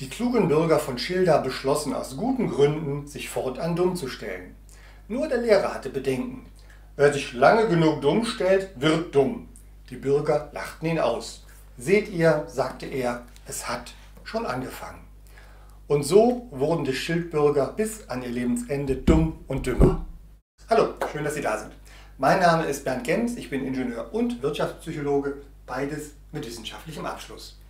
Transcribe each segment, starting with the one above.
Die klugen Bürger von Schilda beschlossen aus guten Gründen, sich fortan dumm zu stellen. Nur der Lehrer hatte Bedenken. Wer sich lange genug dumm stellt, wird dumm. Die Bürger lachten ihn aus. Seht ihr, sagte er, es hat schon angefangen. Und so wurden die Schildbürger bis an ihr Lebensende dumm und dümmer. Hallo, schön, dass Sie da sind. Mein Name ist Bernd Gems, ich bin Ingenieur und Wirtschaftspsychologe, beides mit wissenschaftlichem Abschluss.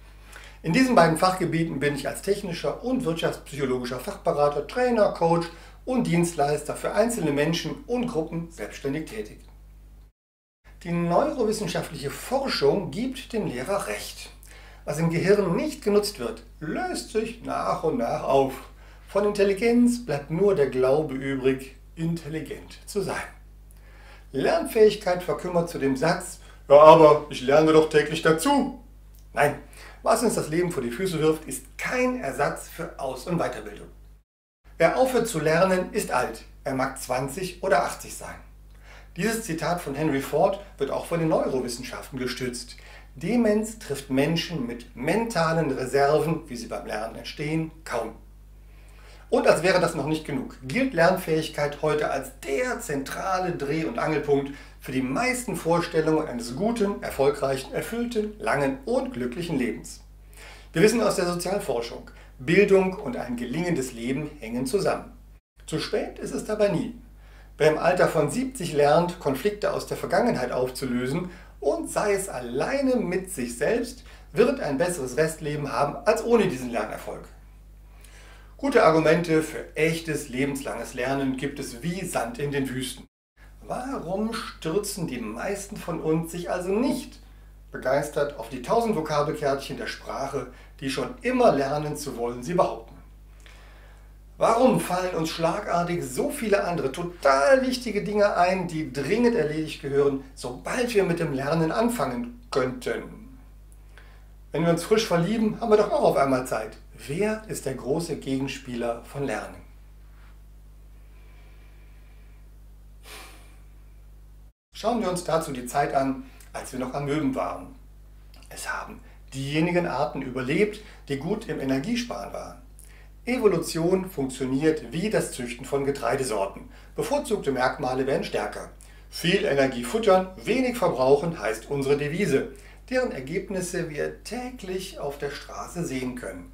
In diesen beiden Fachgebieten bin ich als technischer und wirtschaftspsychologischer Fachberater, Trainer, Coach und Dienstleister für einzelne Menschen und Gruppen selbstständig tätig. Die neurowissenschaftliche Forschung gibt dem Lehrer recht. Was im Gehirn nicht genutzt wird, löst sich nach und nach auf. Von Intelligenz bleibt nur der Glaube übrig, intelligent zu sein. Lernfähigkeit verkümmert zu dem Satz, ja, aber ich lerne doch täglich dazu. Nein, was uns das Leben vor die Füße wirft, ist kein Ersatz für Aus- und Weiterbildung. Wer aufhört zu lernen, ist alt. Er mag 20 oder 80 sein. Dieses Zitat von Henry Ford wird auch von den Neurowissenschaften gestützt. Demenz trifft Menschen mit mentalen Reserven, wie sie beim Lernen entstehen, kaum. Und als wäre das noch nicht genug, gilt Lernfähigkeit heute als der zentrale Dreh- und Angelpunkt für die meisten Vorstellungen eines guten, erfolgreichen, erfüllten, langen und glücklichen Lebens. Wir wissen aus der Sozialforschung, Bildung und ein gelingendes Leben hängen zusammen. Zu spät ist es dabei nie. Wer im Alter von 70 lernt, Konflikte aus der Vergangenheit aufzulösen und sei es alleine mit sich selbst, wird ein besseres Restleben haben als ohne diesen Lernerfolg. Gute Argumente für echtes lebenslanges Lernen gibt es wie Sand in den Wüsten. Warum stürzen die meisten von uns sich also nicht begeistert auf die tausend Vokabelkärtchen der Sprache, die schon immer lernen zu wollen, sie behaupten? Warum fallen uns schlagartig so viele andere total wichtige Dinge ein, die dringend erledigt gehören, sobald wir mit dem Lernen anfangen könnten? Wenn wir uns frisch verlieben, haben wir doch auch auf einmal Zeit. Wer ist der große Gegenspieler von Lernen? Schauen wir uns dazu die Zeit an, als wir noch Amöben waren. Es haben diejenigen Arten überlebt, die gut im Energiesparen waren. Evolution funktioniert wie das Züchten von Getreidesorten. Bevorzugte Merkmale werden stärker. Viel Energie futtern, wenig verbrauchen heißt unsere Devise, deren Ergebnisse wir täglich auf der Straße sehen können.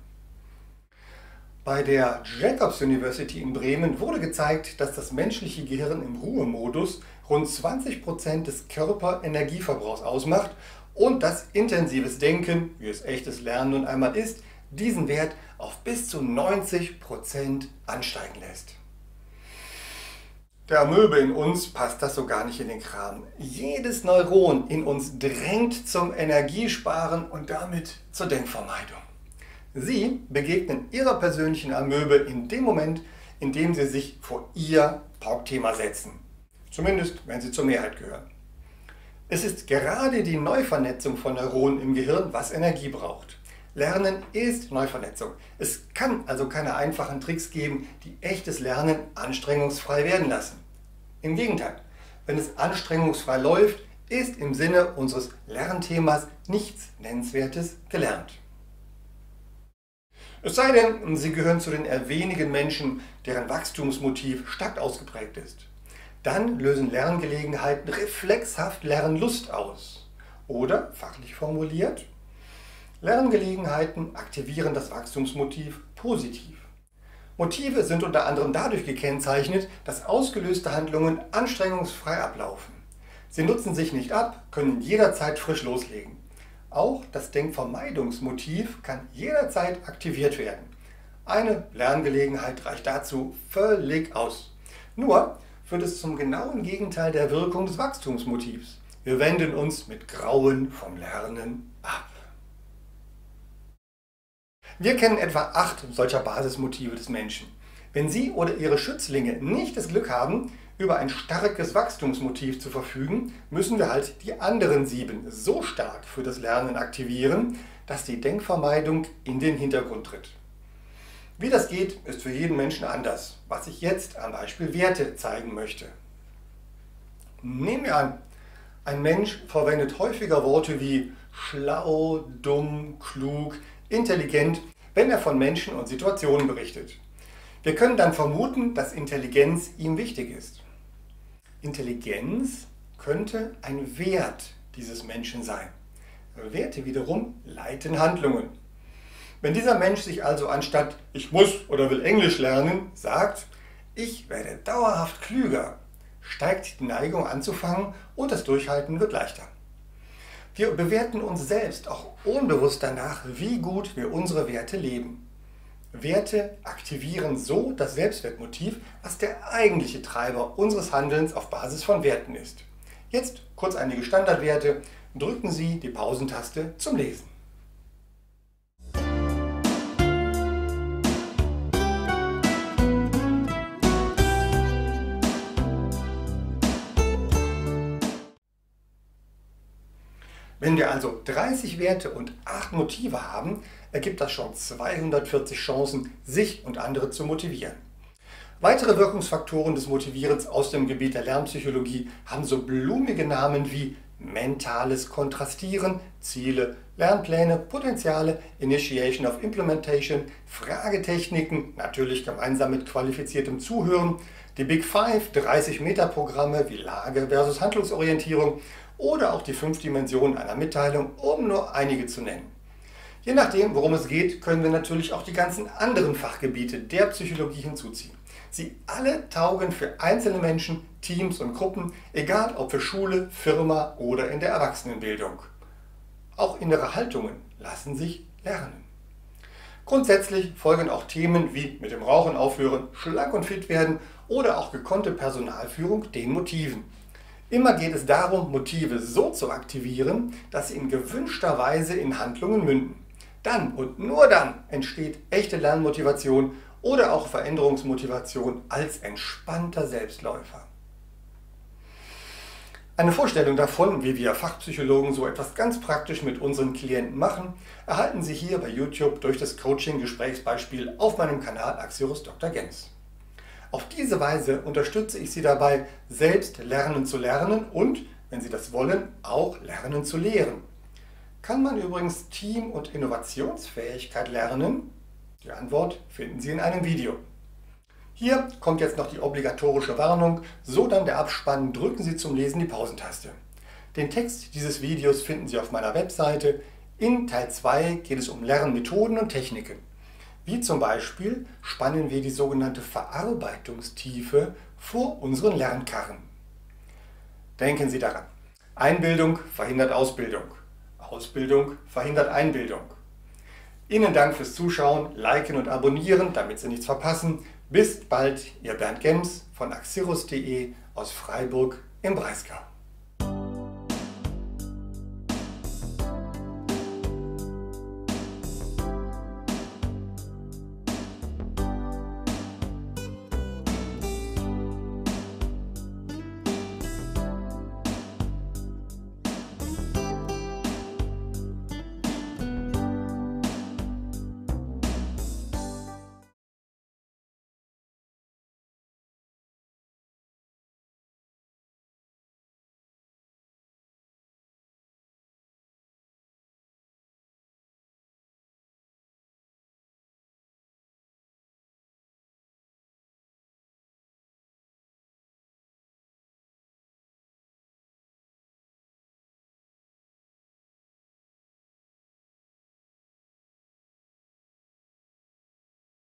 Bei der Jacobs University in Bremen wurde gezeigt, dass das menschliche Gehirn im Ruhemodus rund 20% des Körperenergieverbrauchs ausmacht und dass intensives Denken, wie es echtes Lernen nun einmal ist, diesen Wert auf bis zu 90% ansteigen lässt. Der Amöbe in uns passt das so gar nicht in den Kram. Jedes Neuron in uns drängt zum Energiesparen und damit zur Denkvermeidung. Sie begegnen Ihrer persönlichen Amöbe in dem Moment, in dem Sie sich vor Ihr Hauptthema setzen. Zumindest, wenn Sie zur Mehrheit gehören. Es ist gerade die Neuvernetzung von Neuronen im Gehirn, was Energie braucht. Lernen ist Neuvernetzung. Es kann also keine einfachen Tricks geben, die echtes Lernen anstrengungsfrei werden lassen. Im Gegenteil, wenn es anstrengungsfrei läuft, ist im Sinne unseres Lernthemas nichts Nennenswertes gelernt. Es sei denn, Sie gehören zu den wenigen Menschen, deren Wachstumsmotiv stark ausgeprägt ist. Dann lösen Lerngelegenheiten reflexhaft Lernlust aus. Oder, fachlich formuliert, Lerngelegenheiten aktivieren das Wachstumsmotiv positiv. Motive sind unter anderem dadurch gekennzeichnet, dass ausgelöste Handlungen anstrengungsfrei ablaufen. Sie nutzen sich nicht ab, können jederzeit frisch loslegen. Auch das Denkvermeidungsmotiv kann jederzeit aktiviert werden. Eine Lerngelegenheit reicht dazu völlig aus. Nur führt es zum genauen Gegenteil der Wirkung des Wachstumsmotivs. Wir wenden uns mit Grauen vom Lernen ab. Wir kennen etwa acht solcher Basismotive des Menschen. Wenn Sie oder Ihre Schützlinge nicht das Glück haben, über ein starkes Wachstumsmotiv zu verfügen, müssen wir halt die anderen sieben so stark für das Lernen aktivieren, dass die Denkvermeidung in den Hintergrund tritt. Wie das geht, ist für jeden Menschen anders, was ich jetzt am Beispiel Werte zeigen möchte. Nehmen wir an, ein Mensch verwendet häufiger Worte wie schlau, dumm, klug, intelligent, wenn er von Menschen und Situationen berichtet. Wir können dann vermuten, dass Intelligenz ihm wichtig ist. Intelligenz könnte ein Wert dieses Menschen sein. Werte wiederum leiten Handlungen. Wenn dieser Mensch sich also anstatt ich muss oder will Englisch lernen sagt, ich werde dauerhaft klüger, steigt die Neigung anzufangen und das Durchhalten wird leichter. Wir bewerten uns selbst auch unbewusst danach, wie gut wir unsere Werte leben. Werte aktivieren so das Selbstwertmotiv, was der eigentliche Treiber unseres Handelns auf Basis von Werten ist. Jetzt kurz einige Standardwerte. Drücken Sie die Pausentaste zum Lesen. Wenn wir also 30 Werte und 8 Motive haben, ergibt das schon 240 Chancen, sich und andere zu motivieren. Weitere Wirkungsfaktoren des Motivierens aus dem Gebiet der Lernpsychologie haben so blumige Namen wie mentales Kontrastieren, Ziele, Lernpläne, Potenziale, Initiation of Implementation, Fragetechniken, natürlich gemeinsam mit qualifiziertem Zuhören, die Big Five, 30-Meter-Programme wie Lage versus Handlungsorientierung oder auch die fünf Dimensionen einer Mitteilung, um nur einige zu nennen. Je nachdem, worum es geht, können wir natürlich auch die ganzen anderen Fachgebiete der Psychologie hinzuziehen. Sie alle taugen für einzelne Menschen, Teams und Gruppen, egal ob für Schule, Firma oder in der Erwachsenenbildung. Auch innere Haltungen lassen sich lernen. Grundsätzlich folgen auch Themen wie mit dem Rauchen aufhören, schlank und fit werden oder auch gekonnte Personalführung den Motiven. Immer geht es darum, Motive so zu aktivieren, dass sie in gewünschter Weise in Handlungen münden. Dann und nur dann entsteht echte Lernmotivation oder auch Veränderungsmotivation als entspannter Selbstläufer. Eine Vorstellung davon, wie wir Fachpsychologen so etwas ganz praktisch mit unseren Klienten machen, erhalten Sie hier bei YouTube durch das Coaching-Gesprächsbeispiel auf meinem Kanal Axios Dr. Gens. Auf diese Weise unterstütze ich Sie dabei, selbst lernen zu lernen und, wenn Sie das wollen, auch lernen zu lehren. Kann man übrigens Team- und Innovationsfähigkeit lernen? Die Antwort finden Sie in einem Video. Hier kommt jetzt noch die obligatorische Warnung, so dann der Abspann, drücken Sie zum Lesen die Pausentaste. Den Text dieses Videos finden Sie auf meiner Webseite. In Teil 2 geht es um Lernmethoden und Techniken. Wie zum Beispiel spannen wir die sogenannte Verarbeitungstiefe vor unseren Lernkarren. Denken Sie daran, Einbildung verhindert Ausbildung, Ausbildung verhindert Einbildung. Ihnen Dank fürs Zuschauen, Liken und Abonnieren, damit Sie nichts verpassen. Bis bald, Ihr Bernd Gems von axirus.de aus Freiburg im Breisgau.